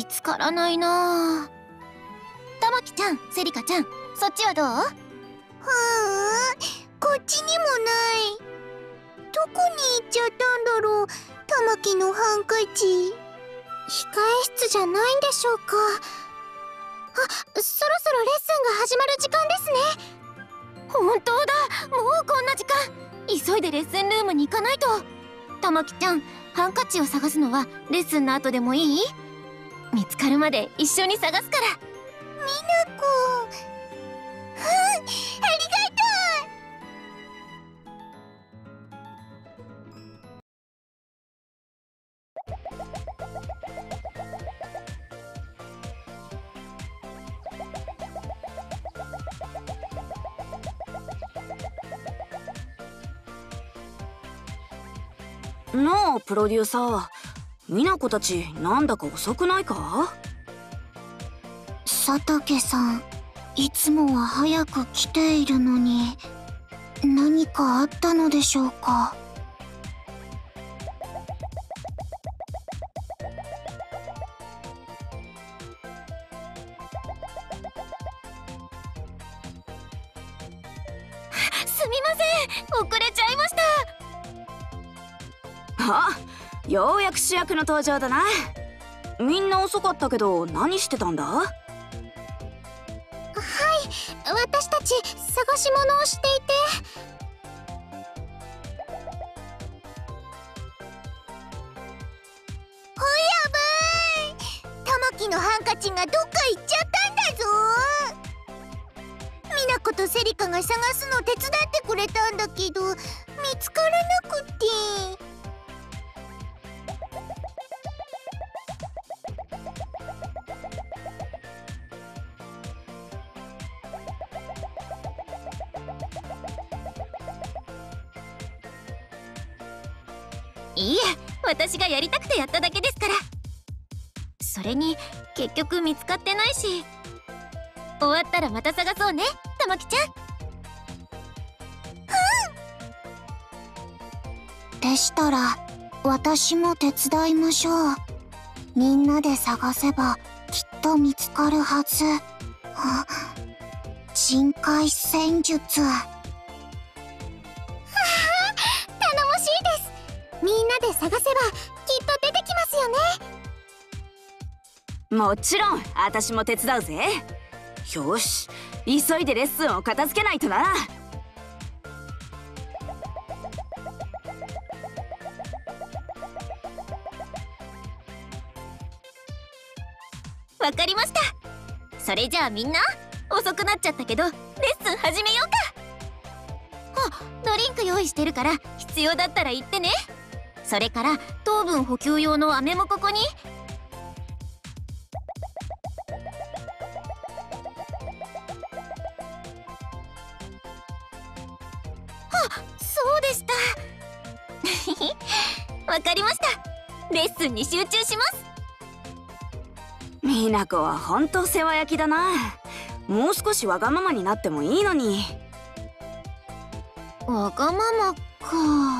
見つからないな。たまきちゃんセリカちゃんそっちはどう？はあこっちにもない。どこに行っちゃったんだろう？たまきのハンカチ。控え室じゃないんでしょうか。あそろそろレッスンが始まる時間ですね。本当だ。もうこんな時間。急いでレッスンルームに行かないと。たまきちゃんハンカチを探すのはレッスンの後でもいい？見つかるまで一緒に探すから。みなこうんありがとう。なあプロデューサー美奈子たちなんだか遅くないか？佐竹さんいつもは早く来ているのに何かあったのでしょうか？の登場だな。みんな遅かったけど何してたんだ？はい私たち探し物をしていて。ほやばい。玉木のハンカチがどっか行っちゃったんだぞ。美奈子とセリカが探すの手伝ってくれたんだけど私がやりたくてやっただけですから。それに結局見つかってないし。終わったらまた探そうねたまきちゃん。うん。でしたら私も手伝いましょう。みんなで探せばきっと見つかるはず。あ人海戦術。もちろん私も手伝うぜ。よし急いでレッスンを片付けないとな。わかりました。それじゃあみんな遅くなっちゃったけどレッスン始めようか。あドリンク用意してるから必要だったら言ってね。それから糖分補給用の飴もここに。に集中します。美奈子は本当世話焼きだな。もう少しわがままになってもいいのに。わがままか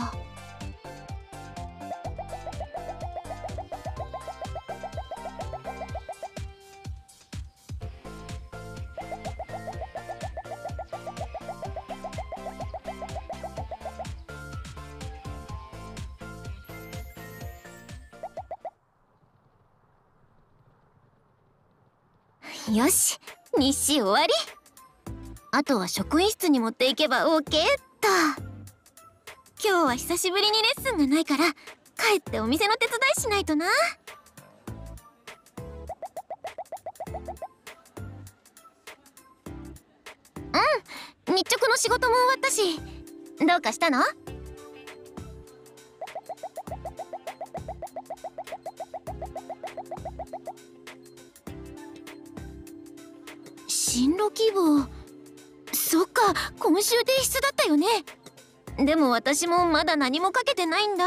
よし日誌終わりあとは職員室に持っていけば OK っと今日は久しぶりにレッスンがないから帰ってお店の手伝いしないとなうん日直の仕事も終わったしどうかしたのでも私もまだ何もかけてないんだ。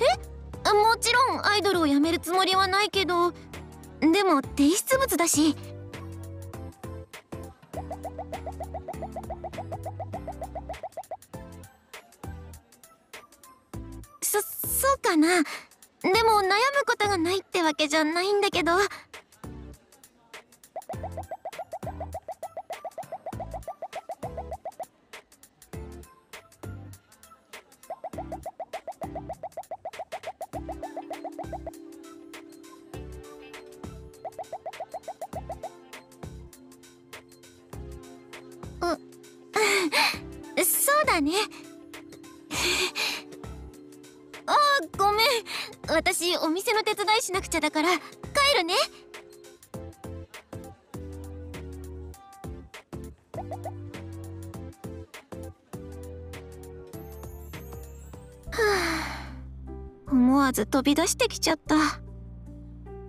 え？もちろんアイドルをやめるつもりはないけど。でも提出物だし。そそうかな。でも悩むことがないってわけじゃないんだけど。飛び出してきちゃった。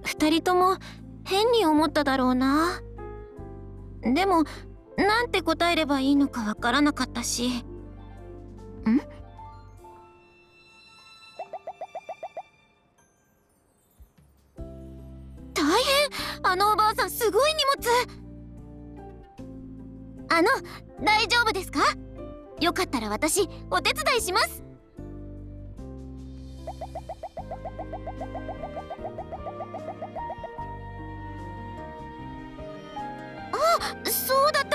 二人とも変に思っただろうな。でもなんて答えればいいのかわからなかったし。ん？大変！あのおばあさんすごい荷物！あの大丈夫ですか？よかったら私お手伝いします。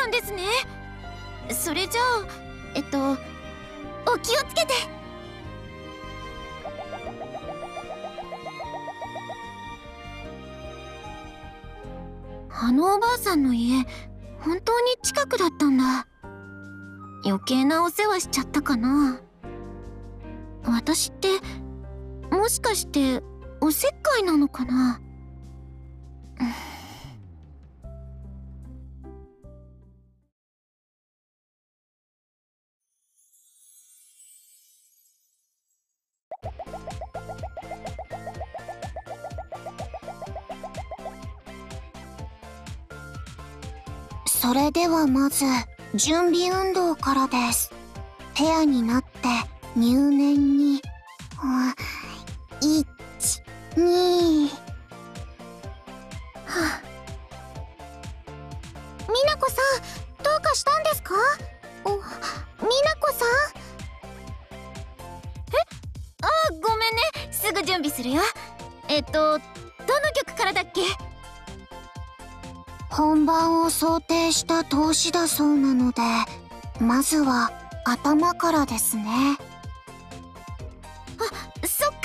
たんですね。それじゃあえっとお気をつけて。あのおばあさんの家本当に近くだったんだ。余計なお世話しちゃったかな。私ってもしかしておせっかいなのかな。それではまず準備運動からです。ペアになって入念にした投資だそうなのでまずは頭からですね。そっか。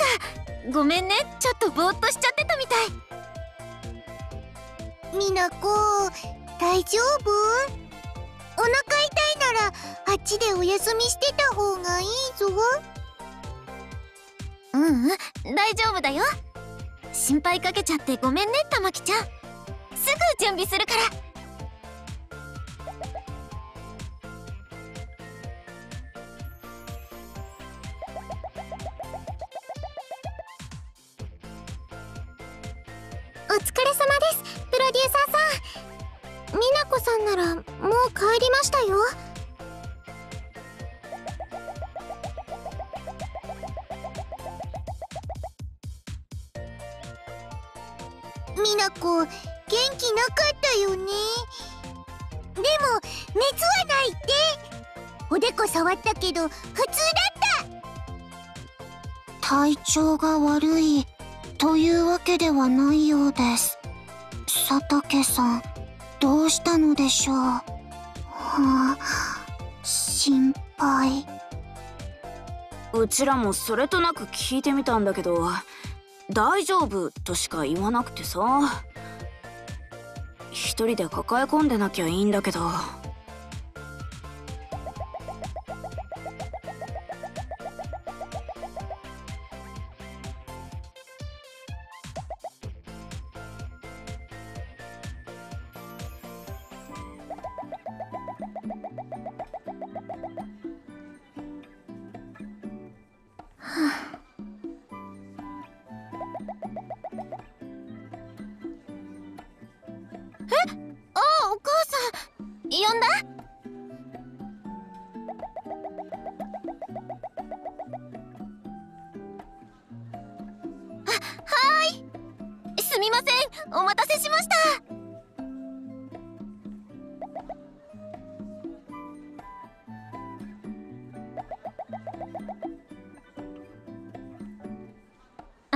ごめんね。ちょっとぼーっとしちゃってたみたい。みなこ大丈夫？お腹痛いならあっちでお休みしてた方がいいぞ。うんうん。大丈夫だよ。心配かけちゃってごめんねたまきちゃん。すぐ準備するからましたよ。みなこ元気なかったよね。でも熱はないって。おでこ触ったけど普通だった。体調が悪い。というわけではないようです。佐竹さんどうしたのでしょう？心配。うちらもそれとなく聞いてみたんだけど大丈夫としか言わなくてさ。一人で抱え込んでなきゃいいんだけど。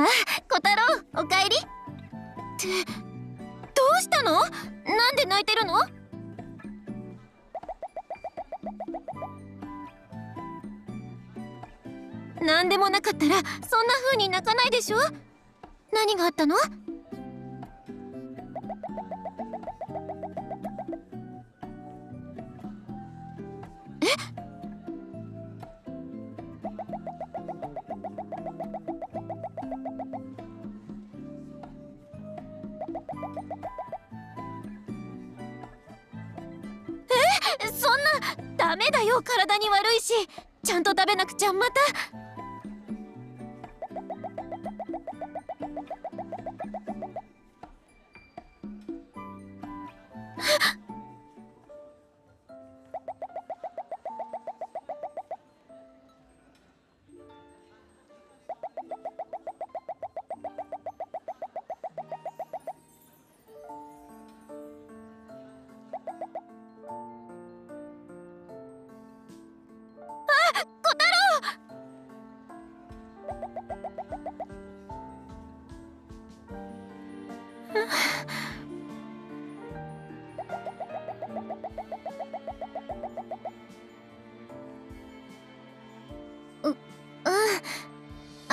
あ小太郎おかえり。ってどうしたの？なんで泣いてるの？何でもなかったらそんな風に泣かないでしょ？何があったの？んまた。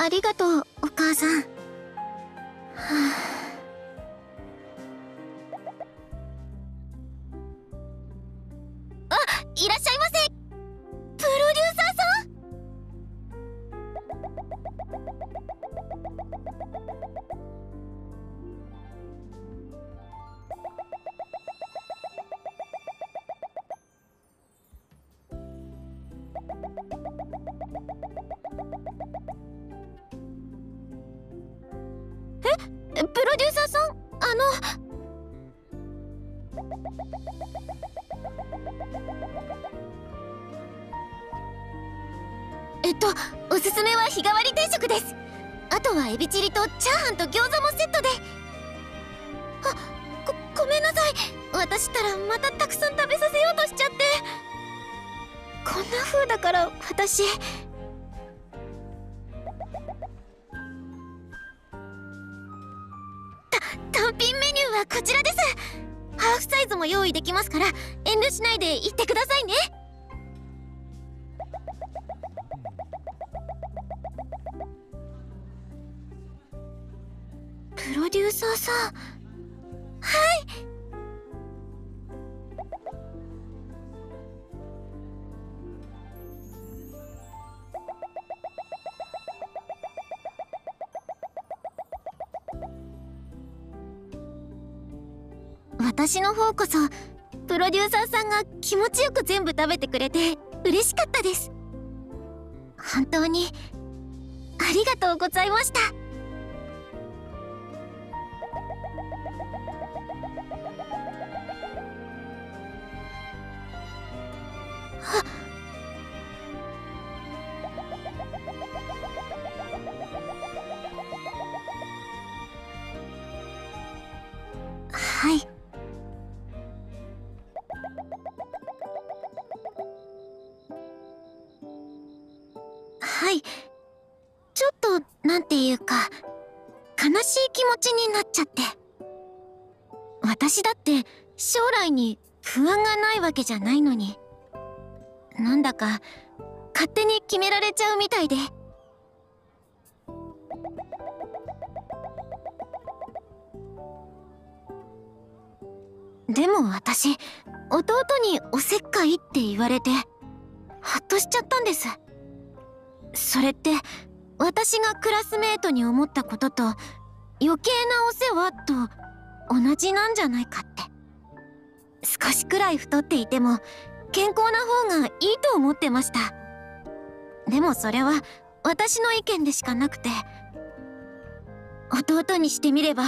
ありがとうお母さん。プロデューサーさんあの。えっとおすすめは日替わり定食です。あとはエビチリとチャーハンと餃子もセットで。あごごめんなさい。私ったらまたたくさん食べさせようとしちゃって。こんな風だから私。こちらです。ハーフサイズも用意できますから遠慮しないで行ってくださいね。プロデューサーさん私の方こそプロデューサーさんが気持ちよく全部食べてくれて嬉しかったです。本当にありがとうございました。わけじゃないのに。なんだか勝手に決められちゃうみたいで。でも私弟におせっかいって言われてハッとしちゃったんです。それって私がクラスメートに思ったことと余計なお世話と同じなんじゃないかって。少しくらい太っていても健康な方がいいと思ってました。でもそれは私の意見でしかなくて。弟にしてみれば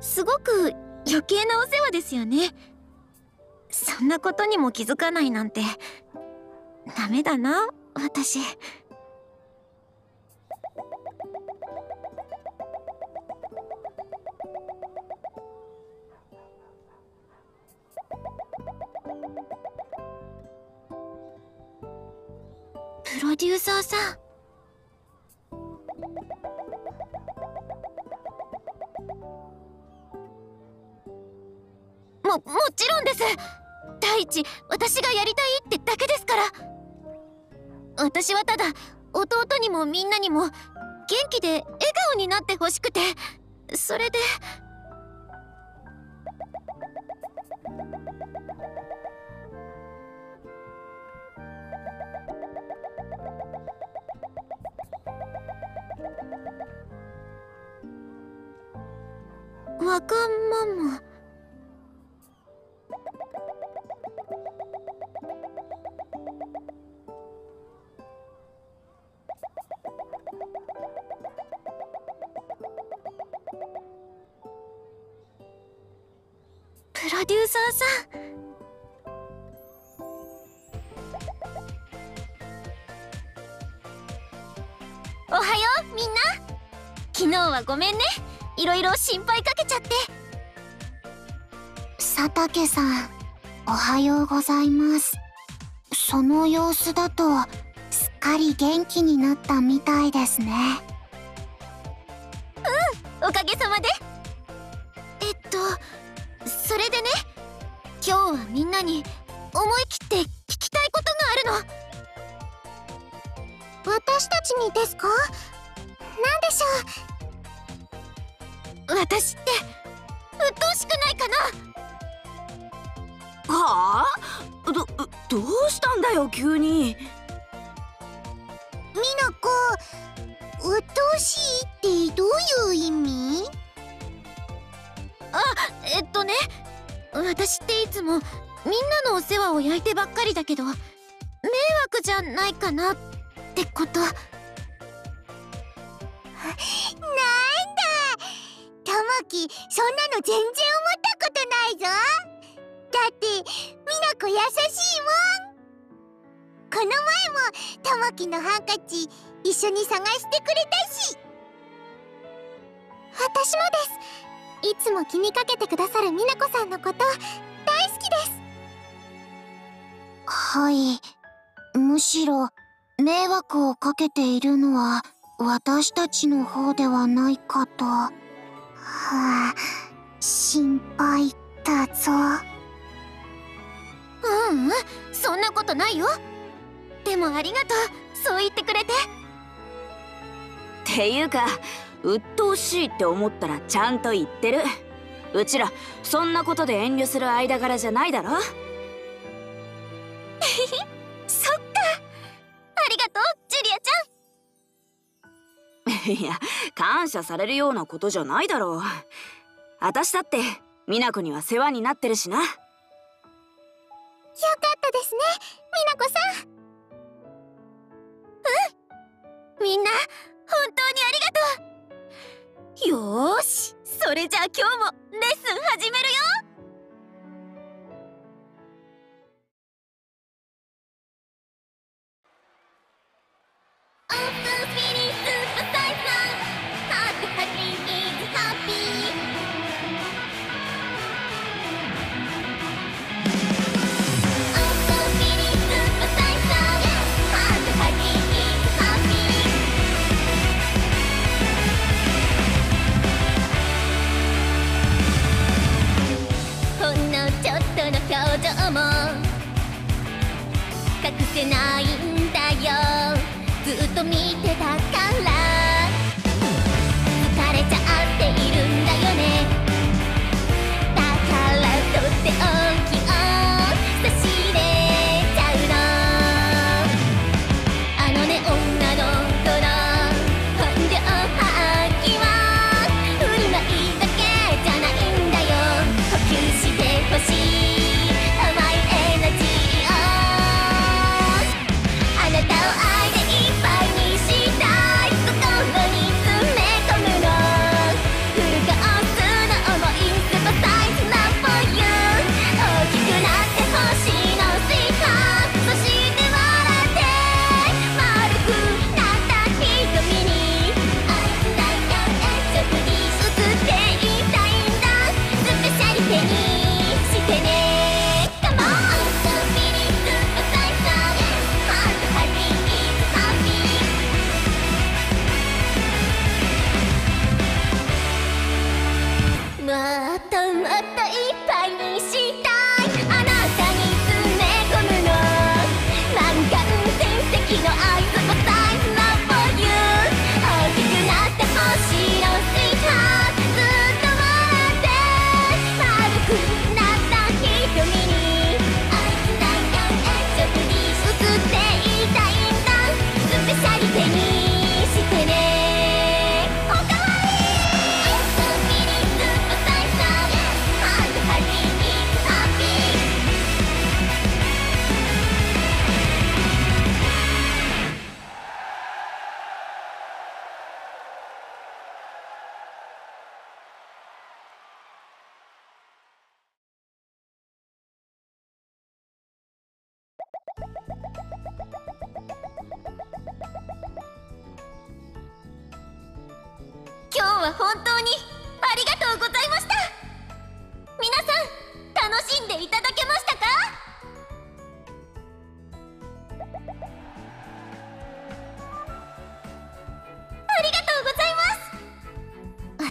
すごく余計なお世話ですよね。そんなことにも気づかないなんて。ダメだな私。プロデューサーさん。ももちろんです。第一私がやりたいってだけですから。私はただ弟にもみんなにも元気で笑顔になってほしくて。それで。わがままプロデューサーさん。おはようみんな。昨日はごめんね。いろいろ心配かけちゃって佐竹さんおはようございます。その様子だとすっかり元気になったみたいですね。うんおかげさまで。えっとそれでね今日はみんなに急に。みなこ鬱陶しいってどういう意味？えっとね。私っていつもみんなのお世話を焼いてばっかりだけど迷惑じゃないかなってこと。なんだ。たまきそんなの全然思ったことないぞ。だってみなこ優しいもんこの前もたまきのハンカチ一緒に探してくれたし。私もです。いつも気にかけてくださるみなこさんのこと大好きです。はい。むしろ迷惑をかけているのは私たちの方ではないかと。はあ、心配だぞ。ううん。そんなことないよでもありがとう。そう言ってくれて。っていうか鬱陶しいって思ったらちゃんと言ってる。うちらそんなことで遠慮する間柄じゃないだろ？そっか。ありがとうジュリアちゃん。いや感謝されるようなことじゃないだろう。私だって美奈子には世話になってるしな今日も。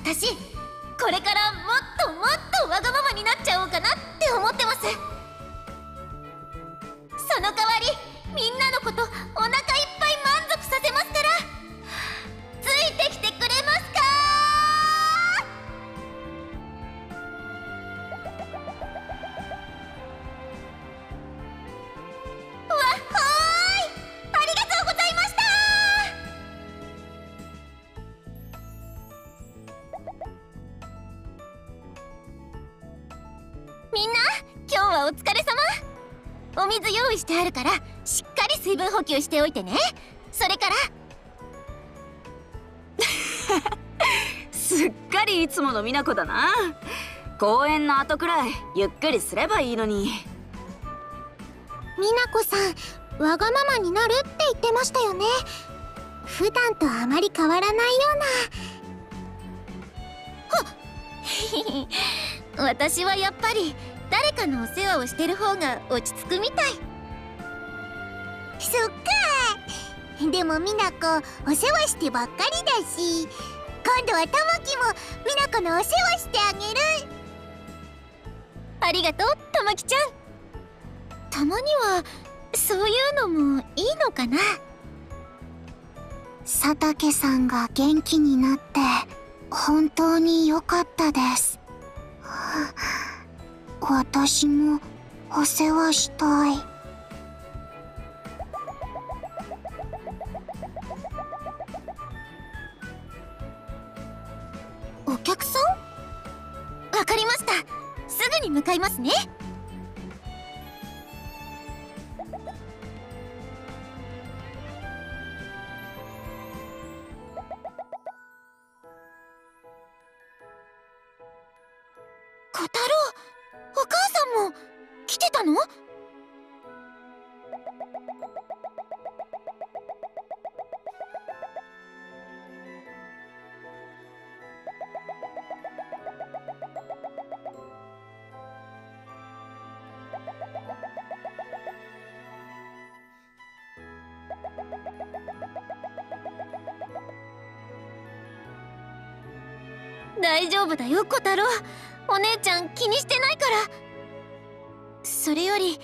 私これからもっともっとわがままになっちゃおうかなって思ってます。水分補給しておいてね。それから。すっかりいつもの美奈子だな。公演の後くらいゆっくりすればいいのに。美奈子さんわがままになるって言ってましたよね。普段とあまり変わらないような。私はやっぱり誰かのお世話をしてる方が落ち着くみたいそっか。でも美奈子お世話してばっかりだし。今度はたまきも美奈子のお世話してあげる。ありがとうたまきちゃん。たまにはそういうのもいいのかな。佐竹さんが元気になって本当に良かったです。私もお世話したい。客さん？わかりました。すぐに向かいますね。小太郎お母さんも来てたの？だよ小太郎。お姉ちゃん気にしてないから。それより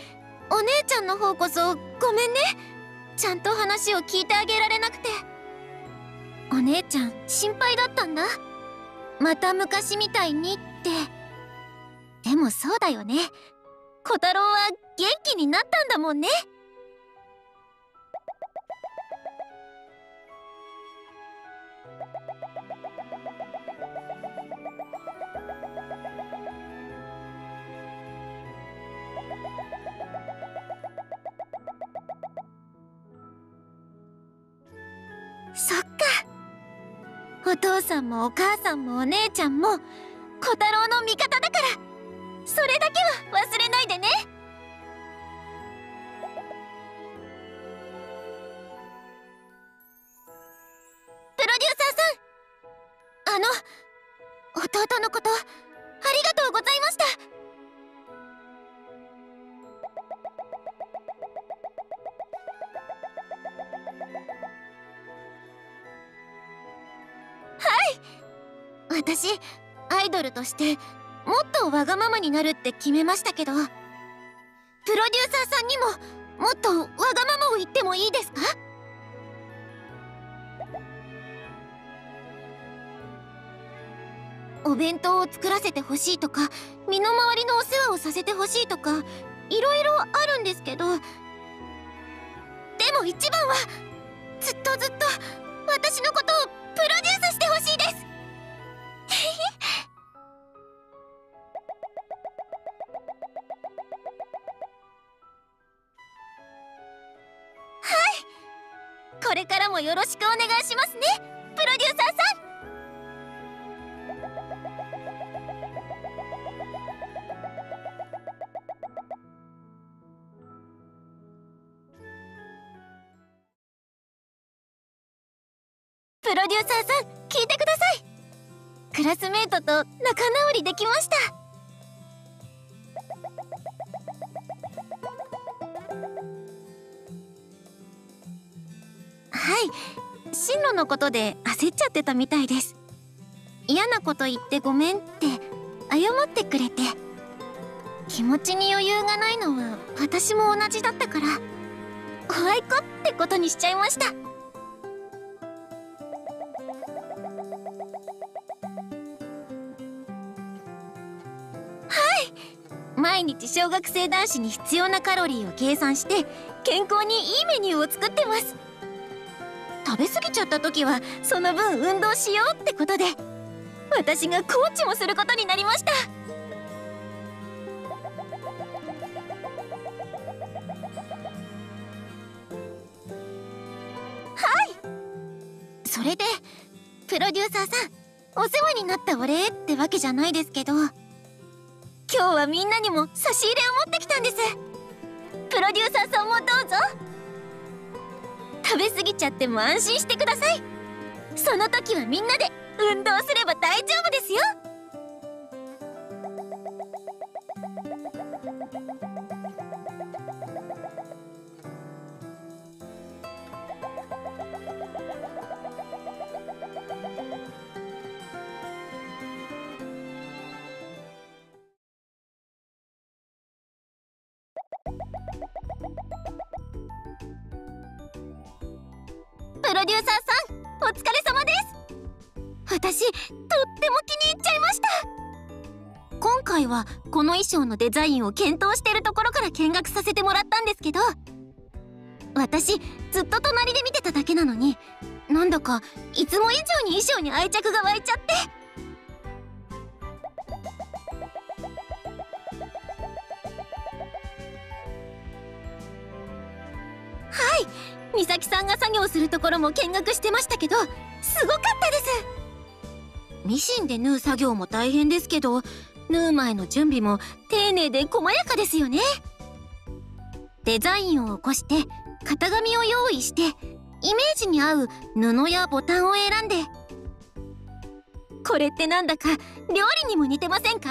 お姉ちゃんの方こそごめんね。ちゃんと話を聞いてあげられなくて。お姉ちゃん心配だったんだ。また昔みたいにって。でもそうだよね。小太郎は元気になったんだもんね。父さんもお母さんもお姉ちゃんも小太郎の味方だから。それだけは忘れないでね。てもっとわがままになるって決めましたけど。プロデューサーさんにももっとわがままを言ってもいいですか？お弁当を作らせてほしいとか身の回りのお世話をさせてほしいとかいろいろあるんですけど。でも一番はずっとずっと私のことをプロデュースしてほしいです。よろしくお願いしますね。プロデューサーさん。プロデューサーさん聞いてください。クラスメートと仲直りできました。はい進路のことで焦っちゃってたみたいです。嫌なこと言ってごめんって謝ってくれて。気持ちに余裕がないのは私も同じだったからおあいこってことにしちゃいました。はい。毎日小学生男子に必要なカロリーを計算して健康にいいメニューを作ってます。食べ過ぎちゃった時はその分運動しようってことで私がコーチもすることになりました。はい。それでプロデューサーさんお世話になったお礼ってわけじゃないですけど今日はみんなにも差し入れを持ってきたんです。プロデューサーさんもどうぞ。食べ過ぎちゃっても安心してください。その時はみんなで運動すれば大丈夫ですよ。プロデューサーさんお疲れ様です。私とっても気に入っちゃいました。今回はこの衣装のデザインを検討してるところから見学させてもらったんですけど私ずっと隣で見てただけなのになんだかいつも以上に衣装に愛着が湧いちゃって。業するところも見学してましたけどすごかったです。ミシンで縫う作業も大変ですけど縫う前の準備も丁寧で細やかですよね。デザインを起こして型紙を用意してイメージに合う布やボタンを選んで。これってなんだか料理にも似てませんか？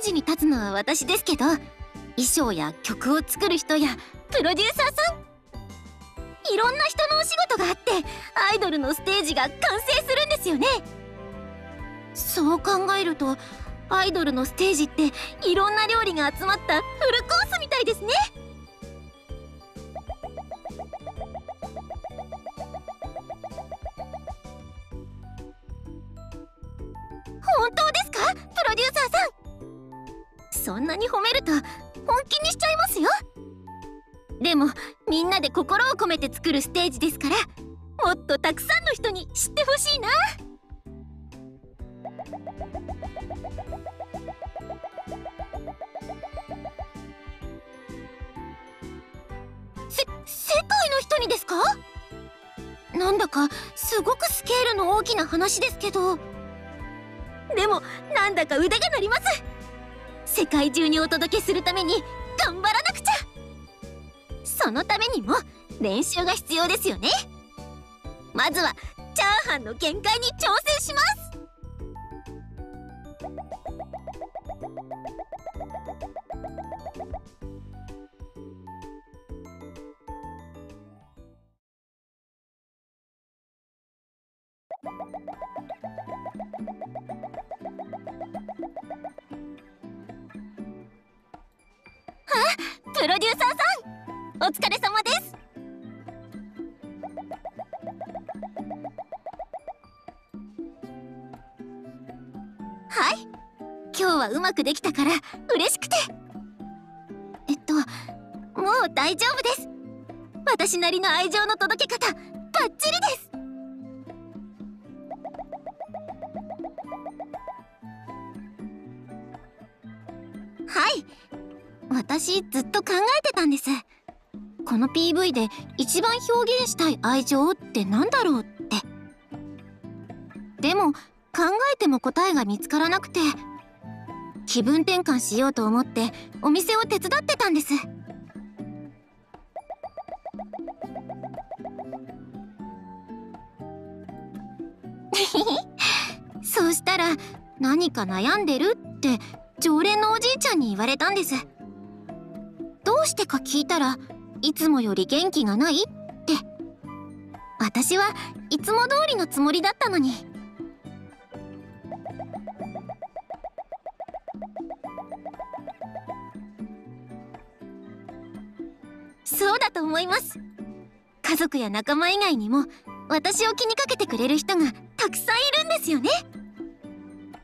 ージに立つのは私ですけど衣装や曲を作る人やプロデューサーさんいろんな人のお仕事があってアイドルのステージが完成するんですよね。そう考えるとアイドルのステージっていろんな料理が集まったフルコースみたいですね。本当ですか？プロデューサーさん。そんなに褒めると本気にしちゃいますよ。でもみんなで心を込めて作るステージですからもっとたくさんの人に知ってほしいな。せ世界の人にですか？なんだかすごくスケールの大きな話ですけど。でもなんだか腕が鳴ります。世界中にお届けするために頑張らなくちゃ。そのためにも練習が必要ですよね。まずはチャーハンの限界に挑戦します。プロデューサーさんお疲れ様です。はい。今日はうまくできたから嬉しくて。えっともう大丈夫です。私なりの愛情の届け方私ずっと考えてたんです。この PV で一番表現したい愛情って何だろうって。でも考えても答えが見つからなくて気分転換しようと思ってお店を手伝ってたんです。そうしたら何か悩んでるって常連のおじいちゃんに言われたんです。うしてか聞いたらいつもより元気がない？って。私はいつも通りのつもりだったのに。そうだと思います。家族や仲間以外にも私を気にかけてくれる人がたくさんいるんですよね。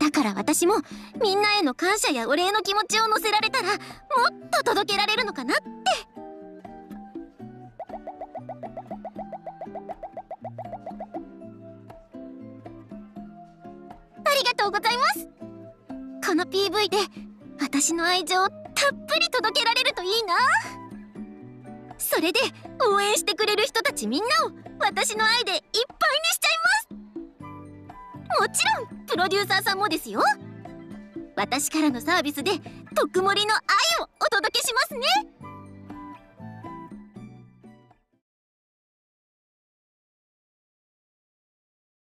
だから私もみんなへの感謝やお礼の気持ちを乗せられたらもっと届けられるのかなって。ありがとうございます。この PV で私の愛情をたっぷり届けられるといいな。それで応援してくれる人たちみんなを私の愛でいっぱいにしちゃいます。もちろんプロデューサーさんもですよ。私からのサービスで特盛りの愛をお届けしますね。